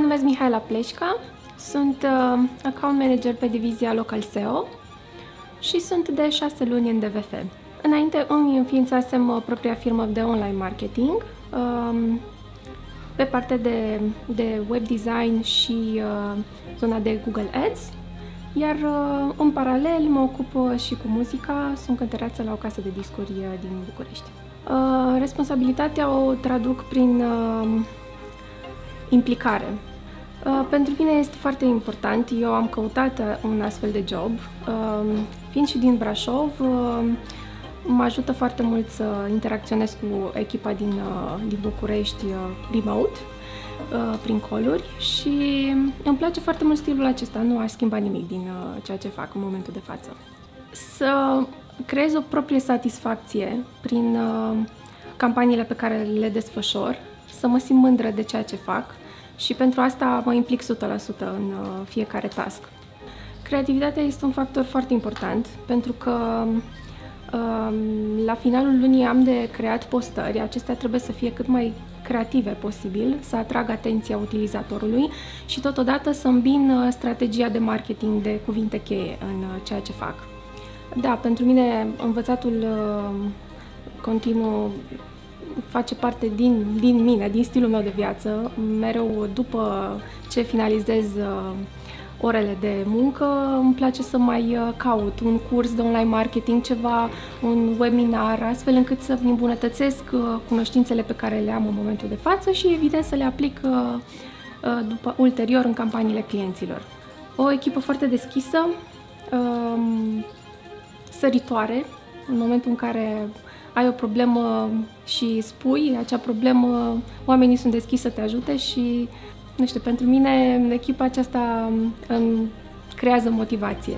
Mihaela Pleșca, sunt uh, account manager pe divizia Local SEO și sunt de 6 luni în DVF. Înainte îmi înființasem uh, propria firmă de online marketing um, pe partea de, de web design și uh, zona de Google Ads, iar în paralel mă ocup și cu muzica, sunt cântăreață la o casă de discuri din București. Responsabilitatea o traduc prin implicare. Uh, pentru mine este foarte important. Eu am căutat uh, un astfel de job. Uh, fiind și din Brașov, mă ajută foarte mult să interacționez cu echipa din, din București remote, prin coluri și îmi place foarte mult stilul acesta. Nu aș schimba nimic din ceea ce fac în momentul de față. Să creez o proprie satisfacție prin campaniile pe care le desfășor, să mă simt mândră de ceea ce fac și pentru asta mă implic 100% în uh, fiecare task. Creativitatea este un factor foarte important pentru că um, la finalul lunii am de creat postări, acestea trebuie să fie cât mai creative posibil, să atrag atenția utilizatorului și totodată să îmbin uh, strategia de marketing de cuvinte cheie în uh, ceea ce fac. Da, pentru mine învățatul continuu face parte din, din mine, din stilul meu de viață. Mereu după ce finalizez uh, orele de muncă, îmi place să mai uh, caut un curs de online marketing, ceva, un webinar, astfel încât să îmbunătățesc uh, cunoștințele pe care le am în momentul de față și, evident, să le aplic după, ulterior în campaniile clienților. O echipă foarte deschisă, um, săritoare, în momentul în care ai o problemă și spui acea problemă, oamenii sunt deschiși să te ajute și, nu știu, pentru mine echipa aceasta îmi creează motivație.